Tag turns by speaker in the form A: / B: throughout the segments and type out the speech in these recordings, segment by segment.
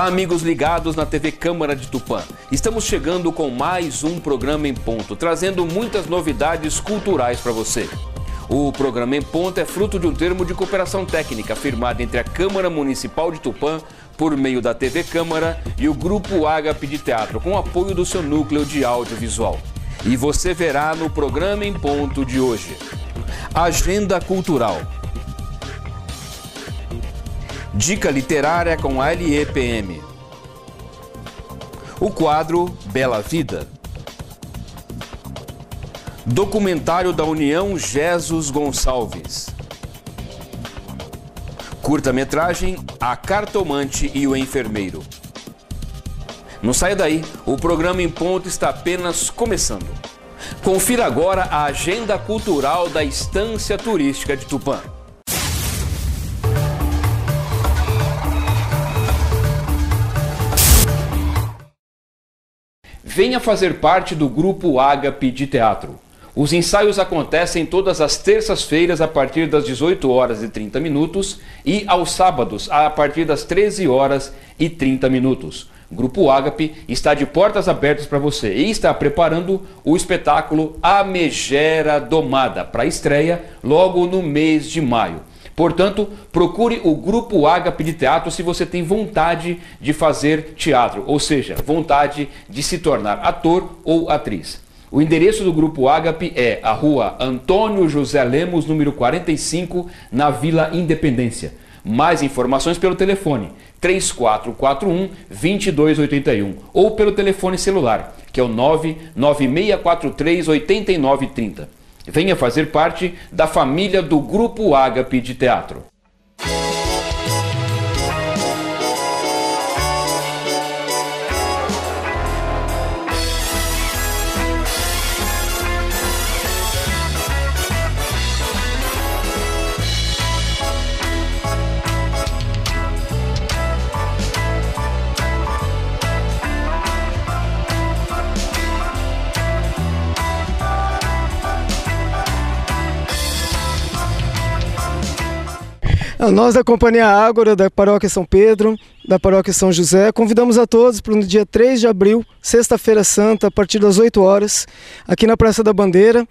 A: Olá, amigos ligados na TV Câmara de Tupã. Estamos chegando com mais um programa em ponto, trazendo muitas novidades culturais para você. O programa em ponto é fruto de um termo de cooperação técnica firmado entre a Câmara Municipal de Tupã, por meio da TV Câmara, e o Grupo Agape de Teatro, com apoio do seu núcleo de audiovisual. E você verá no programa em ponto de hoje. Agenda Cultural. Dica literária com a LEPM. O quadro Bela Vida. Documentário da União Jesus Gonçalves. Curta-metragem A Cartomante e o Enfermeiro. Não saia daí, o programa em ponto está apenas começando. Confira agora a agenda cultural da Estância Turística de Tupã. Venha fazer parte do grupo Agape de Teatro. Os ensaios acontecem todas as terças-feiras a partir das 18 horas e 30 minutos e aos sábados a partir das 13 horas e 30 minutos. O Grupo Agape está de portas abertas para você e está preparando o espetáculo A Megera Domada para estreia logo no mês de maio. Portanto, procure o Grupo Ágape de Teatro se você tem vontade de fazer teatro, ou seja, vontade de se tornar ator ou atriz. O endereço do Grupo Ágape é a rua Antônio José Lemos, número 45, na Vila Independência. Mais informações pelo telefone 3441 2281 ou pelo telefone celular, que é o 99643 8930. Venha fazer parte da família do Grupo Ágape de Teatro.
B: Nós da Companhia Ágora, da Paróquia São Pedro, da Paróquia São José, convidamos a todos para no dia 3 de abril, sexta-feira santa, a partir das 8 horas, aqui na Praça da Bandeira,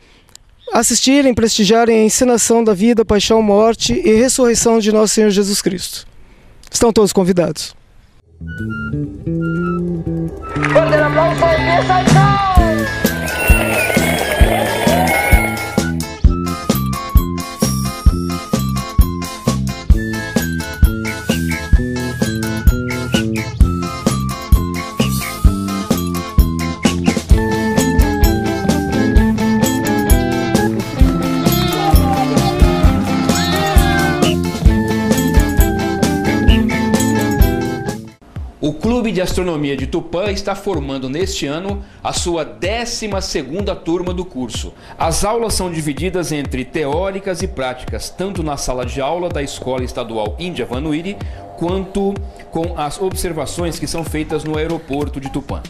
B: assistirem, prestigiarem a encenação da vida, paixão, morte e ressurreição de nosso Senhor Jesus Cristo. Estão todos convidados. Bandeira
A: O Clube de Astronomia de Tupã está formando neste ano a sua 12ª turma do curso. As aulas são divididas entre teóricas e práticas, tanto na sala de aula da Escola Estadual Índia Vanuiri, quanto com as observações que são feitas no aeroporto de Tupã.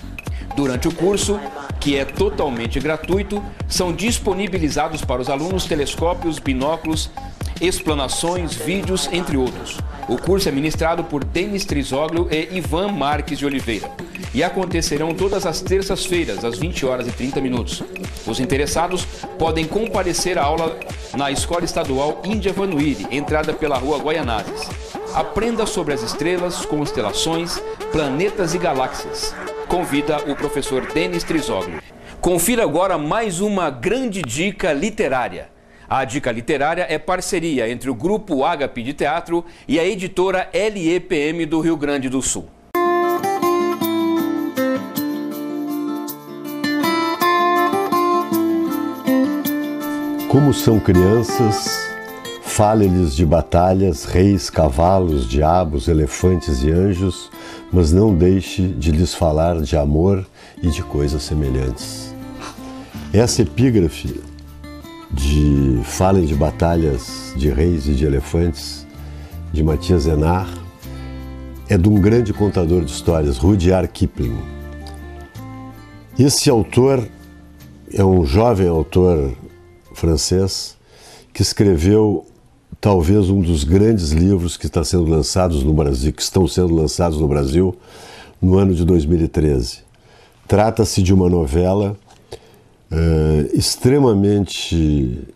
A: Durante o curso, que é totalmente gratuito, são disponibilizados para os alunos telescópios, binóculos, explanações, vídeos, entre outros. O curso é ministrado por Denis Trisoglio e Ivan Marques de Oliveira e acontecerão todas as terças-feiras, às 20 horas e 30 minutos. Os interessados podem comparecer à aula na Escola Estadual Índia Vanuiri, entrada pela Rua Guaianazes. Aprenda sobre as estrelas, constelações, planetas e galáxias. Convida o professor Denis Trisoglio. Confira agora mais uma grande dica literária. A dica literária é parceria entre o Grupo Agape de Teatro e a editora LEPM do Rio Grande do Sul.
C: Como são crianças, fale-lhes de batalhas, reis, cavalos, diabos, elefantes e anjos, mas não deixe de lhes falar de amor e de coisas semelhantes. Essa epígrafe de Falem de Batalhas de Reis e de Elefantes, de Matias Enar, é de um grande contador de histórias, Rudyard Kipling. Esse autor é um jovem autor francês que escreveu talvez um dos grandes livros que está sendo lançados no Brasil, que estão sendo lançados no Brasil no ano de 2013. Trata-se de uma novela uh, extremamente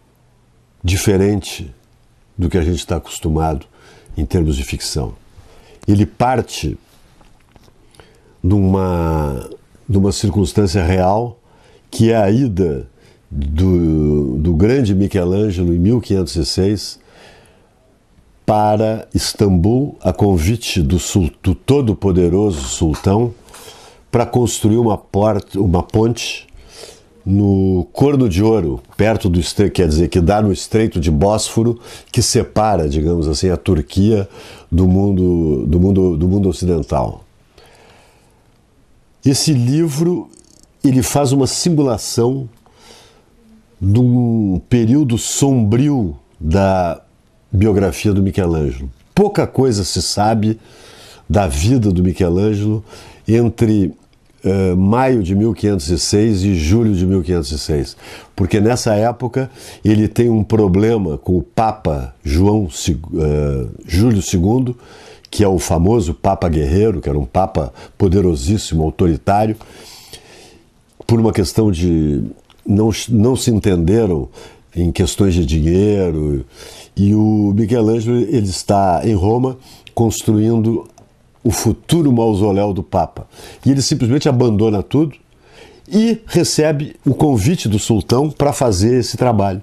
C: diferente do que a gente está acostumado em termos de ficção. Ele parte de uma, de uma circunstância real que é a ida do, do grande Michelangelo em 1506 para Istambul a convite do, do todo-poderoso sultão para construir uma, porta, uma ponte no Corno de Ouro, perto do estreito, quer dizer, que dá no Estreito de Bósforo, que separa, digamos assim, a Turquia do mundo, do mundo, do mundo ocidental. Esse livro ele faz uma simulação de um período sombrio da biografia do Michelangelo. Pouca coisa se sabe da vida do Michelangelo entre uh, maio de 1506 e julho de 1506, porque nessa época ele tem um problema com o Papa João uh, Júlio II, que é o famoso Papa Guerreiro, que era um Papa poderosíssimo, autoritário, por uma questão de não, não se entenderam em questões de dinheiro. E o Michelangelo ele está em Roma construindo o futuro mausoléu do Papa. E ele simplesmente abandona tudo e recebe o convite do sultão para fazer esse trabalho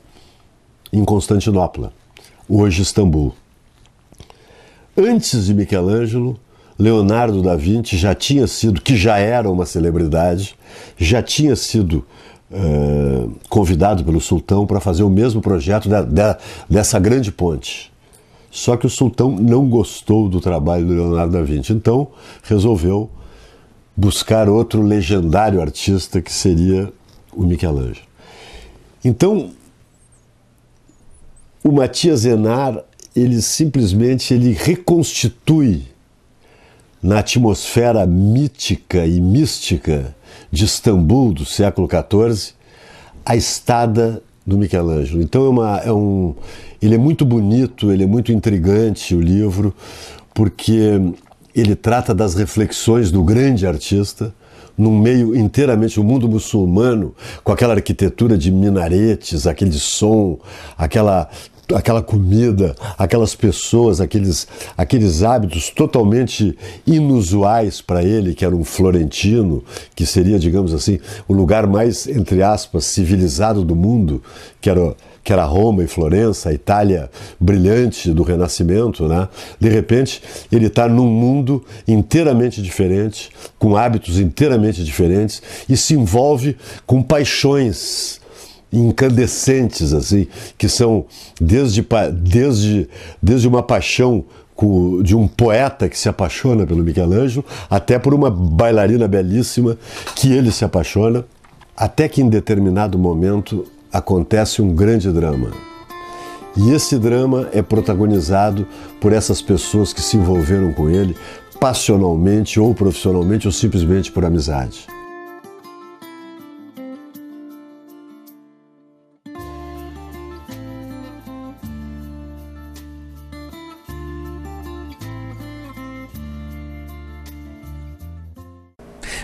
C: em Constantinopla, hoje Istambul. Antes de Michelangelo, Leonardo da Vinci já tinha sido, que já era uma celebridade, já tinha sido uh, convidado pelo sultão para fazer o mesmo projeto de, de, dessa grande ponte. Só que o sultão não gostou do trabalho do Leonardo da Vinci, então resolveu buscar outro legendário artista que seria o Michelangelo. Então, o Matias Enar, ele simplesmente ele reconstitui na atmosfera mítica e mística de Istambul do século XIV a estada do Michelangelo. Então é, uma, é um, ele é muito bonito, ele é muito intrigante o livro, porque ele trata das reflexões do grande artista num meio inteiramente o mundo muçulmano, com aquela arquitetura de minaretes, aquele som, aquela aquela comida, aquelas pessoas, aqueles, aqueles hábitos totalmente inusuais para ele, que era um florentino, que seria, digamos assim, o lugar mais, entre aspas, civilizado do mundo, que era que era Roma e Florença, a Itália brilhante do Renascimento, né? De repente, ele está num mundo inteiramente diferente, com hábitos inteiramente diferentes e se envolve com paixões incandescentes, assim, que são desde, desde, desde uma paixão de um poeta que se apaixona pelo Michelangelo, até por uma bailarina belíssima que ele se apaixona, até que em determinado momento acontece um grande drama. E esse drama é protagonizado por essas pessoas que se envolveram com ele passionalmente ou profissionalmente ou simplesmente por amizade.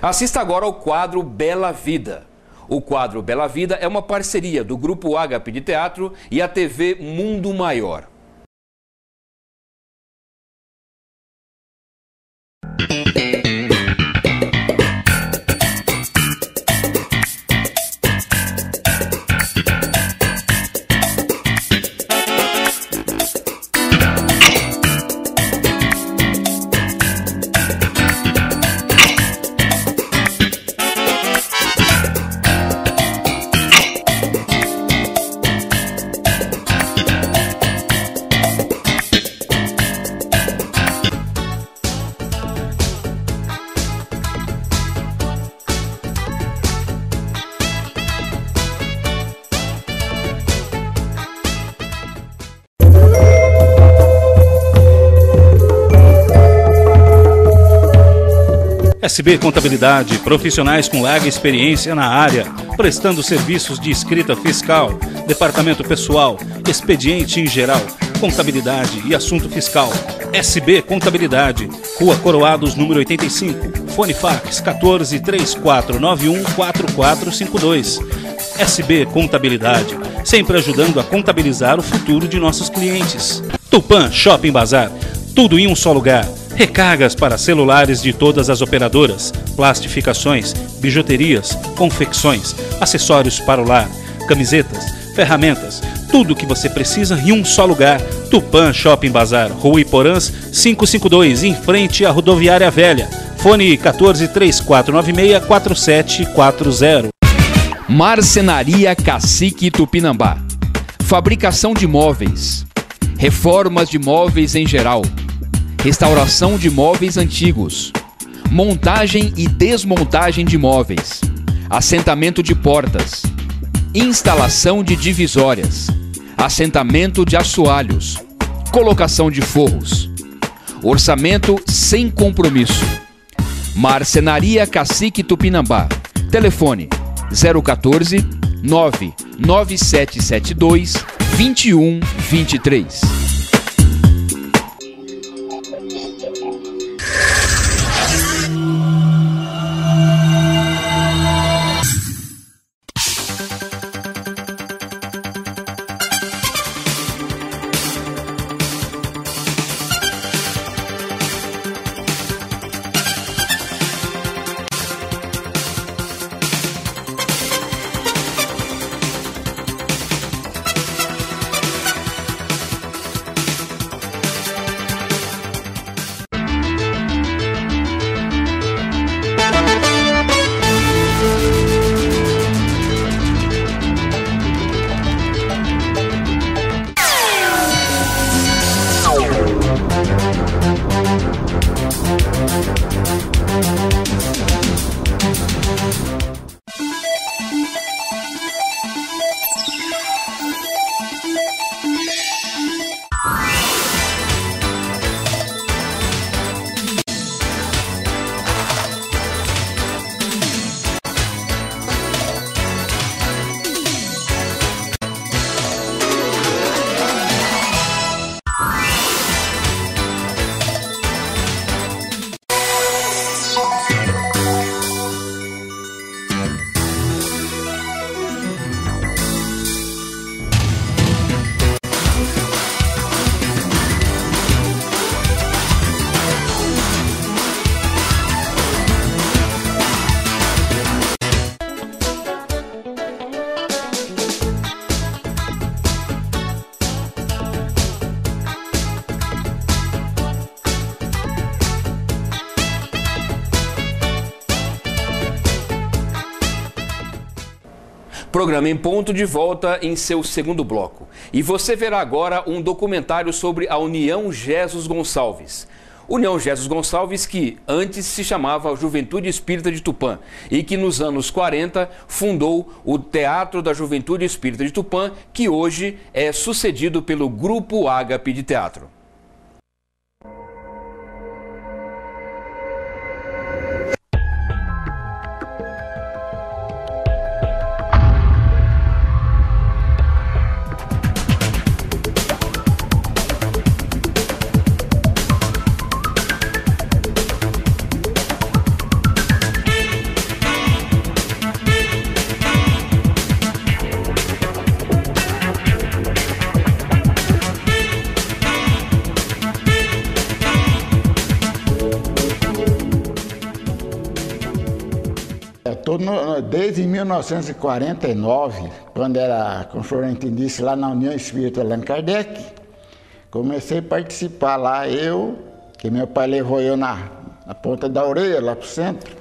A: Assista agora ao quadro Bela Vida. O quadro Bela Vida é uma parceria do Grupo Ágape de Teatro e a TV Mundo Maior.
D: SB Contabilidade, profissionais com larga experiência na área, prestando serviços de escrita fiscal, departamento pessoal, expediente em geral contabilidade e assunto fiscal. SB Contabilidade, Rua Coroados, número 85. Fone Fax 14 3491 4452. SB Contabilidade, sempre ajudando a contabilizar o futuro de nossos clientes. Tupan Shopping Bazar, tudo em um só lugar. Recargas para celulares de todas as operadoras, plastificações, bijuterias, confecções, acessórios para o lar, camisetas, ferramentas, tudo o que você precisa em um só lugar. Tupan Shopping Bazar, Rua Iporãs, 552, em frente à Rodoviária Velha. Fone 14 3496 4740.
A: Marcenaria Cacique Tupinambá. Fabricação de móveis. Reformas de móveis em geral restauração de móveis antigos, montagem e desmontagem de móveis, assentamento de portas, instalação de divisórias, assentamento de assoalhos, colocação de forros. Orçamento sem compromisso. Marcenaria Cacique Tupinambá. Telefone 014 99772 2123. Programa em ponto de volta em seu segundo bloco. E você verá agora um documentário sobre a União Jesus Gonçalves. União Jesus Gonçalves, que antes se chamava Juventude Espírita de Tupã e que nos anos 40 fundou o Teatro da Juventude Espírita de Tupã, que hoje é sucedido pelo Grupo Ágape de Teatro.
E: Desde 1949, quando era conferentindista lá na União Espírita Allan Kardec, comecei a participar lá, eu, que meu pai levou eu na, na ponta da orelha, lá para o centro,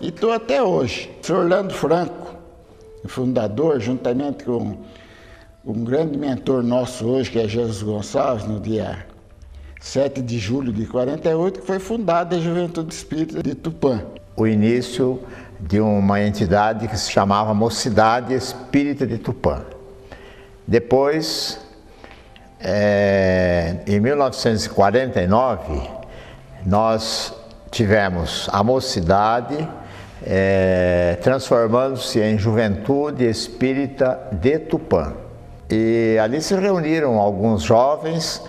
E: e estou até hoje. Sou Orlando Franco, fundador, juntamente com um grande mentor nosso hoje, que é Jesus Gonçalves, no dia 7 de julho de 48, que foi fundada a Juventude Espírita de Tupã.
F: O início de uma entidade que se chamava Mocidade Espírita de Tupã. Depois, é, em 1949, nós tivemos a Mocidade é, transformando-se em Juventude Espírita de Tupã. E ali se reuniram alguns jovens.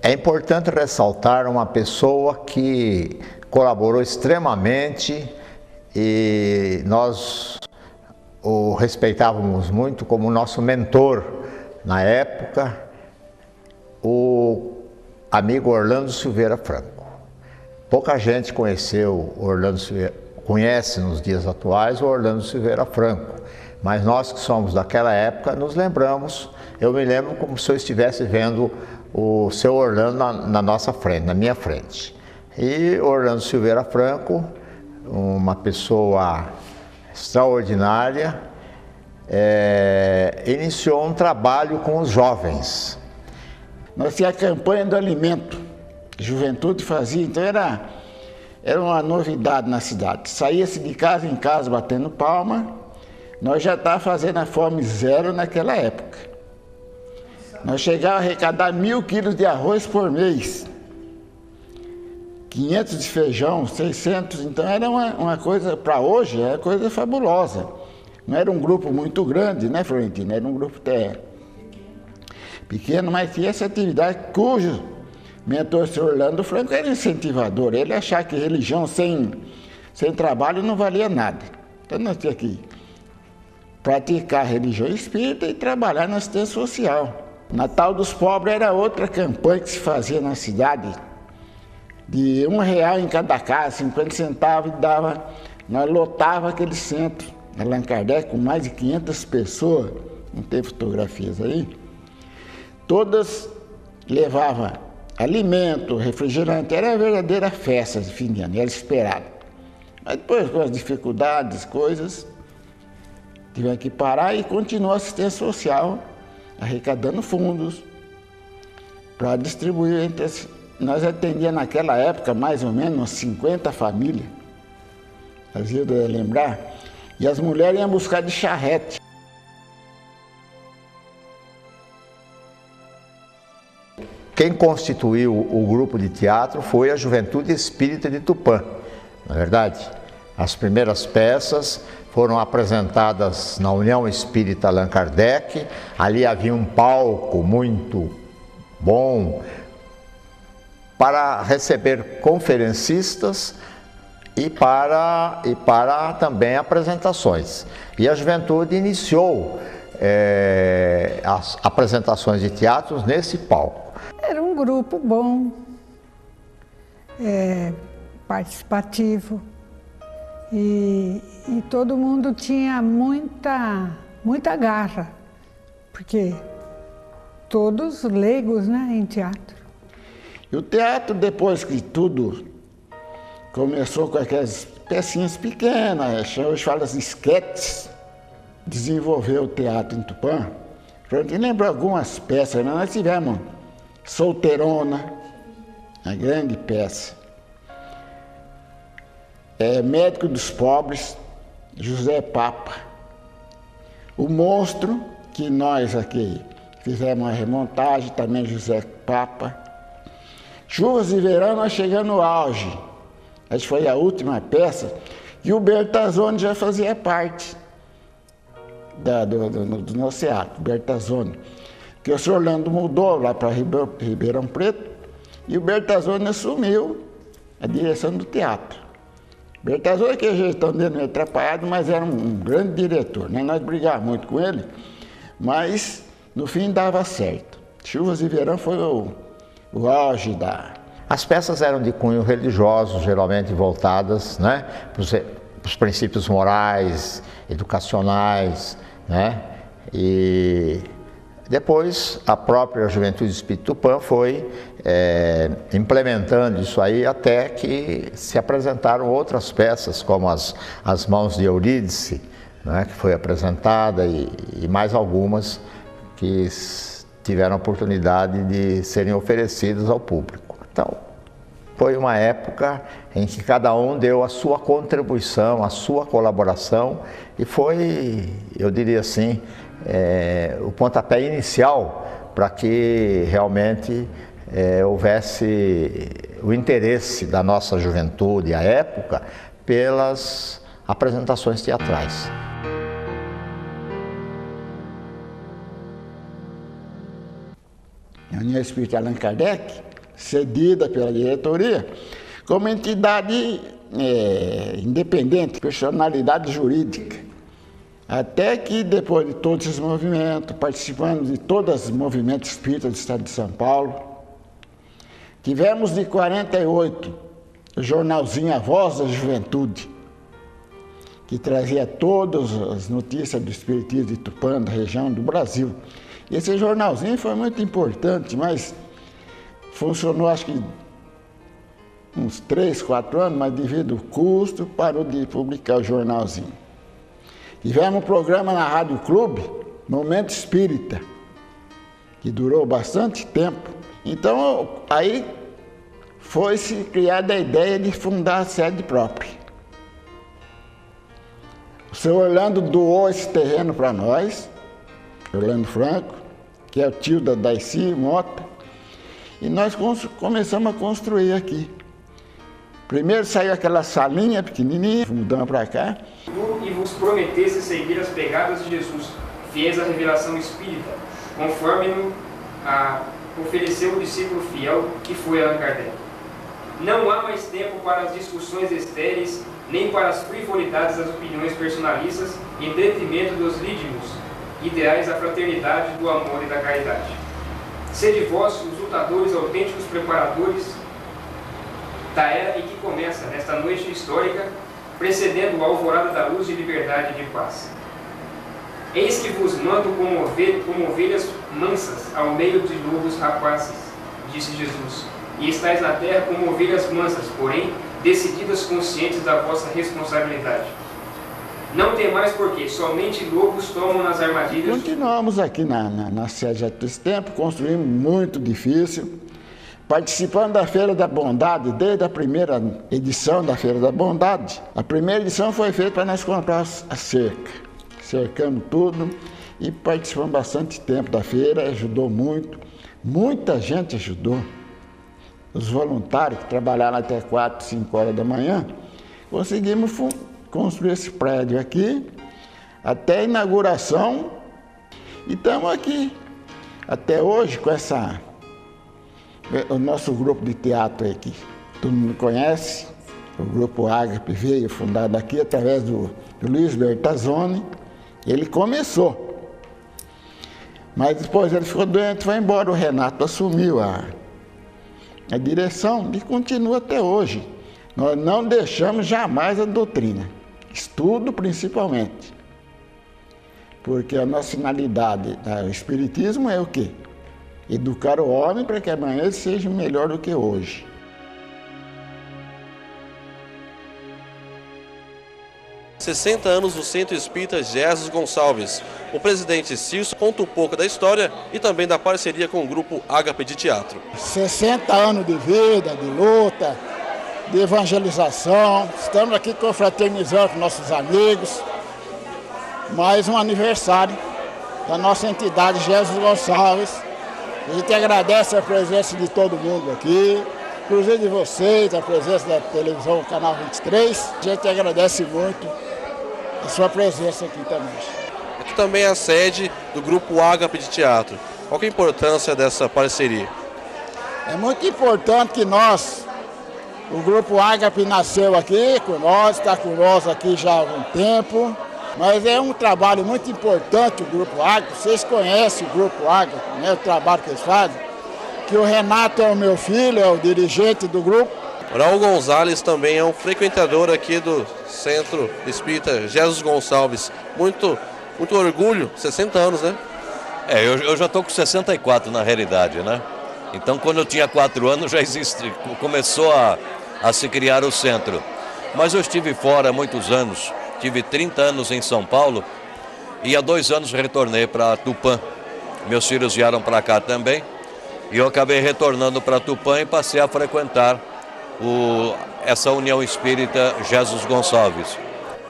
F: É importante ressaltar uma pessoa que colaborou extremamente e nós o respeitávamos muito como nosso mentor na época, o amigo Orlando Silveira Franco. Pouca gente conheceu Orlando Silveira, conhece nos dias atuais o Orlando Silveira Franco, mas nós que somos daquela época nos lembramos, eu me lembro como se eu estivesse vendo o seu Orlando na, na nossa frente, na minha frente. E Orlando Silveira Franco, uma pessoa extraordinária, é, iniciou um trabalho com os jovens.
E: Nós tínhamos a campanha do alimento, a juventude fazia, então era, era uma novidade na cidade. Saía-se de casa em casa batendo palma, nós já estávamos fazendo a fome zero naquela época. Nós chegávamos a arrecadar mil quilos de arroz por mês. 500 de feijão, 600, então era uma, uma coisa, para hoje, é coisa fabulosa. Não era um grupo muito grande, né, Florentino? Era um grupo até pequeno, mas tinha essa atividade cujo mentor, senhor Orlando Franco, era incentivador. Ele achava que religião sem, sem trabalho não valia nada. Então nós tínhamos que praticar a religião espírita e trabalhar na assistência social. Natal dos Pobres era outra campanha que se fazia na cidade de um real em cada casa, 50 centavos, e dava, nós lotava aquele centro, Allan Kardec, com mais de 500 pessoas, não tem fotografias aí, todas levavam alimento, refrigerante, era a verdadeira festa de fim de ano, era esperado. Mas depois, com as dificuldades, coisas, tivemos que parar e continuar a assistência social, arrecadando fundos para distribuir entre as nós atendíamos naquela época mais ou menos 50 famílias, ajuda a lembrar, e as mulheres iam buscar de charrete.
F: Quem constituiu o grupo de teatro foi a Juventude Espírita de Tupã, na é verdade. As primeiras peças foram apresentadas na União Espírita Allan Kardec. Ali havia um palco muito bom, para receber conferencistas e para, e para também apresentações. E a juventude iniciou é, as apresentações de teatros nesse palco.
G: Era um grupo bom, é, participativo e, e todo mundo tinha muita, muita garra, porque todos leigos né, em teatro.
E: E o teatro, depois que tudo começou com aquelas pecinhas pequenas, hoje fala assim, esquetes, desenvolveu o teatro em Tupã. Para gente lembrar algumas peças, né? nós tivemos Solteirona, a grande peça. É, Médico dos Pobres, José Papa. O Monstro, que nós aqui fizemos uma remontagem, também José Papa. Chuvas de verão, nós chegamos no auge. Essa foi a última peça. E o Bertazzoni já fazia parte da, do, do, do nosso teatro, Bertazzoni. Que o senhor Orlando mudou lá para Ribeirão Preto e o Bertazzoni assumiu a direção do teatro. Bertazzoni, que a gestão dele meio atrapalhado, mas era um, um grande diretor. Né? Nós brigávamos muito com ele, mas no fim dava certo. Chuvas de Verão foi o o auge da.
F: As peças eram de cunho religioso, geralmente voltadas né, para os princípios morais, educacionais, né? E depois a própria Juventude Espírito Tupã foi é, implementando isso aí até que se apresentaram outras peças, como as, as Mãos de Eurídice, né, que foi apresentada, e, e mais algumas que tiveram a oportunidade de serem oferecidos ao público. Então, foi uma época em que cada um deu a sua contribuição, a sua colaboração e foi, eu diria assim, é, o pontapé inicial para que realmente é, houvesse o interesse da nossa juventude à época pelas apresentações teatrais.
E: União Espírita Allan Kardec, cedida pela diretoria, como entidade é, independente, personalidade jurídica. Até que depois de todos esses movimentos, participando de todos os movimentos espíritas do estado de São Paulo, tivemos de 48 o jornalzinho A Voz da Juventude, que trazia todas as notícias do Espiritismo de Tupã, da região do Brasil. Esse jornalzinho foi muito importante, mas funcionou acho que uns três, quatro anos, mas devido ao custo, parou de publicar o jornalzinho. Tivemos um programa na Rádio Clube, Momento Espírita, que durou bastante tempo. Então, aí foi-se criada a ideia de fundar a sede própria. O senhor Orlando doou esse terreno para nós, Orlando Franco, que é o tio da Daisy Mota, e nós começamos a construir aqui. Primeiro saiu aquela salinha pequenininha, mudamos para cá.
H: E vos prometesse seguir as pegadas de Jesus, fiéis à revelação espírita, conforme a ofereceu o discípulo fiel que foi Allan Kardec. Não há mais tempo para as discussões estéreis, nem para as frivolidades das opiniões personalistas, em detrimento dos lídimos, ideais da fraternidade, do amor e da caridade. Sede vós os lutadores autênticos preparadores da era em que começa, nesta noite histórica, precedendo a alvorada da luz de liberdade e de paz. Eis que vos mando como, ovelhas, como ovelhas mansas ao meio de lobos rapazes, disse Jesus e estáis na terra como ovelhas mansas, porém decididas conscientes da vossa responsabilidade. Não tem mais porque somente lobos tomam nas armadilhas.
E: Continuamos aqui na, na, na sede esse tempo, construímos muito difícil, participando da Feira da Bondade, desde a primeira edição da Feira da Bondade. A primeira edição foi feita para nós comprar a cerca. Cercamos tudo e participamos bastante tempo da feira, ajudou muito. Muita gente ajudou os voluntários que trabalharam até 4, 5 horas da manhã, conseguimos construir esse prédio aqui, até a inauguração, e estamos aqui até hoje com essa o nosso grupo de teatro aqui. Todo mundo conhece, o grupo Agape veio fundado aqui através do, do Luiz Bertazzoni. Ele começou. Mas depois ele ficou doente, foi embora. O Renato assumiu a, a direção e continua até hoje. Nós não deixamos jamais a doutrina, estudo principalmente. Porque a nossa finalidade, né, o Espiritismo é o quê? Educar o homem para que amanhã ele seja melhor do que hoje.
I: 60 anos do Centro Espírita Jesus Gonçalves. O presidente Cirso conta um pouco da história e também da parceria com o grupo HP de Teatro.
E: 60 anos de vida, de luta, de evangelização. Estamos aqui confraternizando com nossos amigos. Mais um aniversário da nossa entidade Jesus Gonçalves. A gente agradece a presença de todo mundo aqui, inclusive de vocês, a presença da televisão Canal 23. A gente agradece muito a sua presença aqui também.
I: Aqui também é a sede do Grupo Ágape de Teatro. Qual é a importância dessa parceria?
E: É muito importante que nós, o Grupo Ágape nasceu aqui com nós, está com nós aqui já há algum tempo, mas é um trabalho muito importante o Grupo Ágape, vocês conhecem o Grupo Ágape, né, o trabalho que eles fazem, que o Renato é o meu filho, é o dirigente do grupo,
I: Raul Gonzalez também é um frequentador aqui do Centro Espírita Jesus Gonçalves. Muito, muito orgulho, 60 anos, né?
J: É, eu, eu já estou com 64 na realidade, né? Então, quando eu tinha 4 anos, já existe, começou a, a se criar o centro. Mas eu estive fora há muitos anos, tive 30 anos em São Paulo e há dois anos retornei para Tupã. Meus filhos vieram para cá também e eu acabei retornando para Tupã e passei a frequentar o, essa União Espírita Jesus Gonçalves.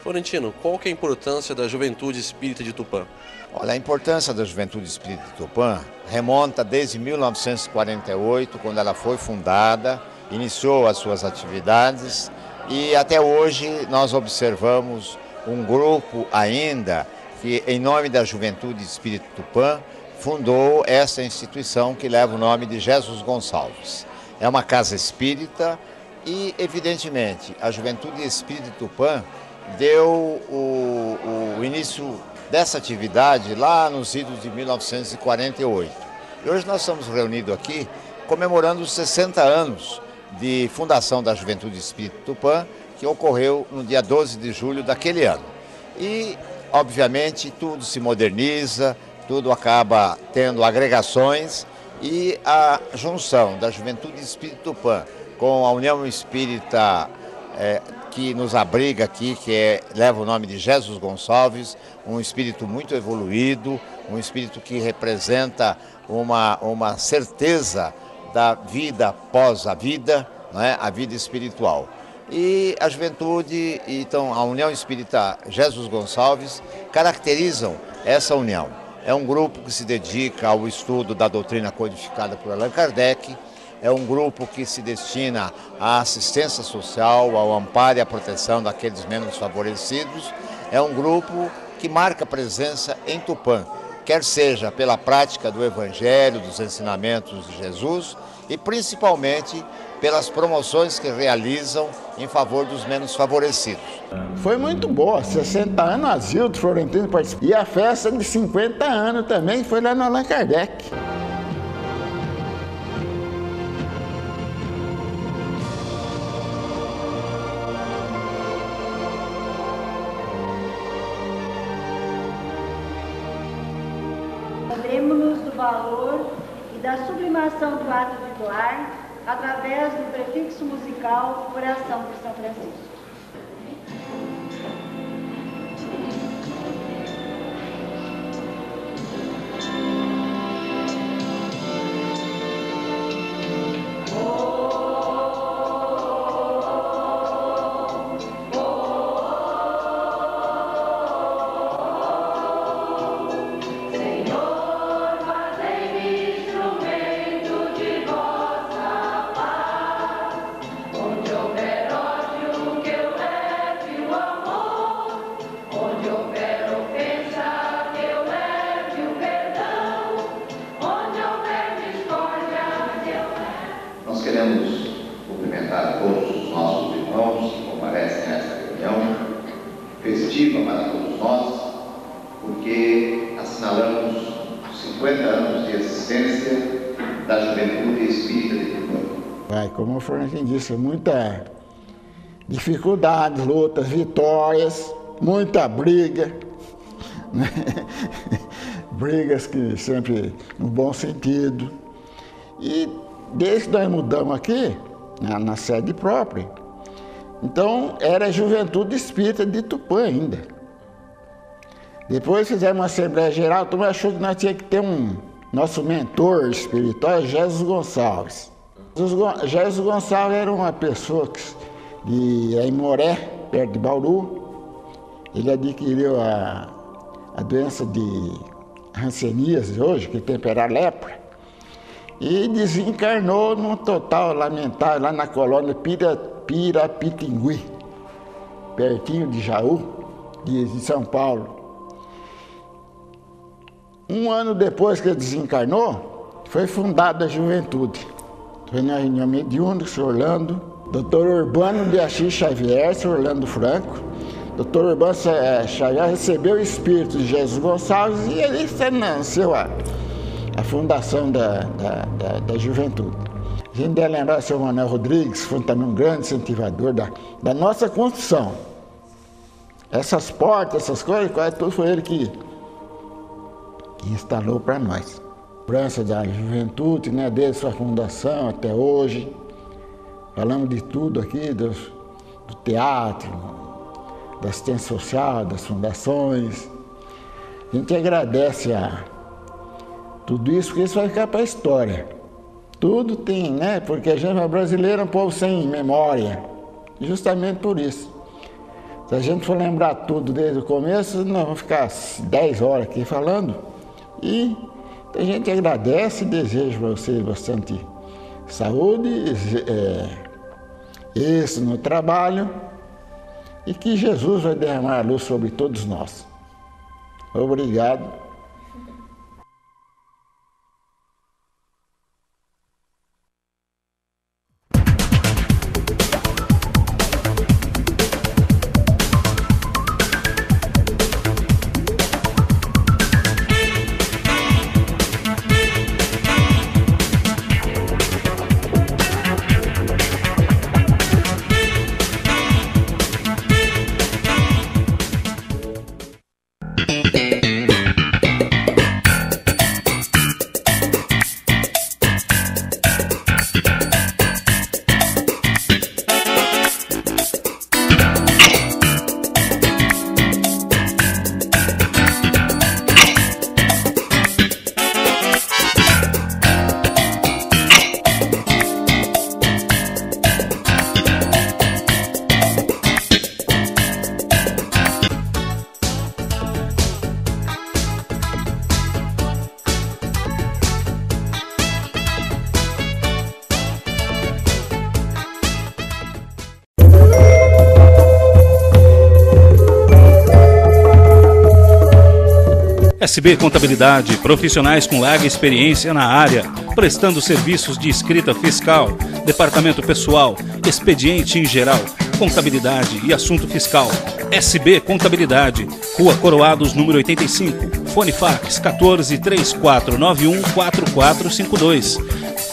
I: Florentino, qual que é a importância da Juventude Espírita de Tupã?
F: Olha, a importância da Juventude Espírita de Tupã remonta desde 1948, quando ela foi fundada, iniciou as suas atividades e até hoje nós observamos um grupo ainda que, em nome da Juventude Espírita Tupã, fundou essa instituição que leva o nome de Jesus Gonçalves. É uma casa espírita e, evidentemente, a Juventude Espírita Tupã deu o, o início dessa atividade lá nos idos de 1948. E hoje nós estamos reunidos aqui comemorando os 60 anos de fundação da Juventude Espírita Tupã, que ocorreu no dia 12 de julho daquele ano. E, obviamente, tudo se moderniza, tudo acaba tendo agregações e a junção da Juventude Espírita Tupã com a União Espírita é, que nos abriga aqui, que é, leva o nome de Jesus Gonçalves, um espírito muito evoluído, um espírito que representa uma, uma certeza da vida após a vida, é, a vida espiritual. E a juventude, então a União Espírita Jesus Gonçalves, caracterizam essa união. É um grupo que se dedica ao estudo da doutrina codificada por Allan Kardec, é um grupo que se destina à assistência social, ao amparo e à proteção daqueles menos favorecidos. É um grupo que marca presença em Tupã, quer seja pela prática do Evangelho, dos ensinamentos de Jesus e principalmente pelas promoções que realizam em favor dos menos favorecidos.
K: Foi muito boa, 60 anos, Asilo Florentino participou. E a festa de 50 anos também foi lá no Allan Kardec.
E: Musical Coração de São Francisco. Como o Florentino disse, muita dificuldades, lutas, vitórias, muita briga. Né? Brigas que sempre no bom sentido. E desde que nós mudamos aqui, na, na sede própria, então era a Juventude Espírita de Tupã ainda. Depois fizemos uma Assembleia Geral, todo mundo achou que nós tínhamos que ter um nosso mentor espiritual, Jesus Gonçalves. Jesus Gonçalves era uma pessoa que, de em Moré, perto de Bauru. Ele adquiriu a, a doença de hanseníase hoje, que tempera lepra, e desencarnou num total lamentável lá na colônia Pira, Pirapitingui, pertinho de Jaú, de, de São Paulo. Um ano depois que ele desencarnou, foi fundada a juventude. Reunião senhor Orlando, doutor Urbano de Assis Xavier, Orlando Franco. Doutor Urbano Xavier recebeu o espírito de Jesus Gonçalves e ele nasceu a, a fundação da, da, da, da juventude. A gente deve lembrar o senhor Manuel Rodrigues, foi também um grande incentivador da, da nossa construção. Essas portas, essas coisas, quase tudo foi ele que, que instalou para nós lembrança da juventude, né, desde sua fundação até hoje. Falamos de tudo aqui, do, do teatro, da assistência social, das fundações. A gente agradece a tudo isso, porque isso vai ficar para a história. Tudo tem, né? Porque a gente é brasileiro é um povo sem memória. Justamente por isso. Se a gente for lembrar tudo desde o começo, nós vamos ficar 10 horas aqui falando. E a gente agradece e deseja para você bastante saúde, é, esse no trabalho e que Jesus vai derramar a luz sobre todos nós. Obrigado.
D: SB Contabilidade, profissionais com larga experiência na área, prestando serviços de escrita fiscal, departamento pessoal, expediente em geral, contabilidade e assunto fiscal. SB Contabilidade, Rua Coroados, número 85, Fone Fax 14 3491 4452.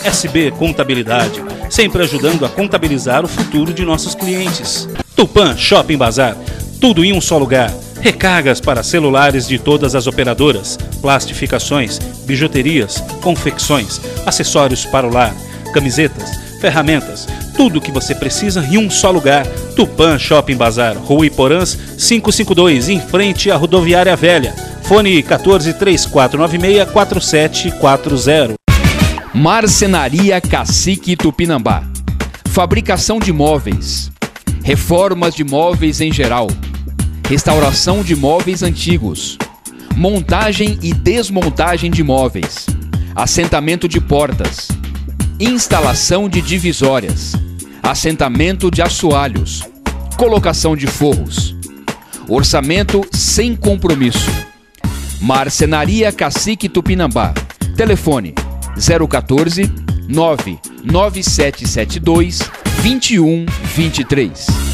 D: SB Contabilidade, sempre ajudando a contabilizar o futuro de nossos clientes. Tupan Shopping Bazar, tudo em um só lugar. Recargas para celulares de todas as operadoras, plastificações, bijuterias, confecções, acessórios para o lar, camisetas, ferramentas, tudo o que você precisa em um só lugar. Tupan Shopping Bazar, Rua Iporãs, 552, em frente à Rodoviária Velha. Fone 14 3496 4740.
A: Marcenaria Cacique Tupinambá. Fabricação de móveis. Reformas de móveis em geral. Restauração de móveis antigos. Montagem e desmontagem de móveis. Assentamento de portas. Instalação de divisórias. Assentamento de assoalhos. Colocação de forros. Orçamento sem compromisso. Marcenaria Cacique Tupinambá. Telefone 014 99772 2123.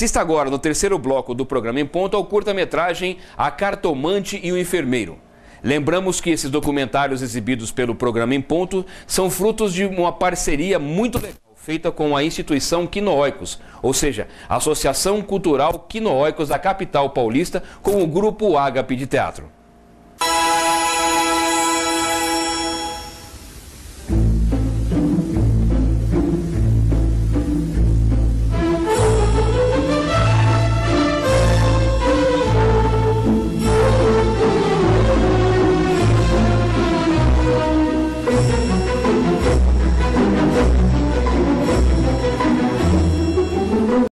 A: Assista agora, no terceiro bloco do programa Em Ponto, ao curta-metragem A Cartomante e o Enfermeiro. Lembramos que esses documentários exibidos pelo programa Em Ponto são frutos de uma parceria muito legal feita com a instituição Quinoóicos, ou seja, a Associação Cultural Quinoóicos da capital paulista com o Grupo Ágape de Teatro.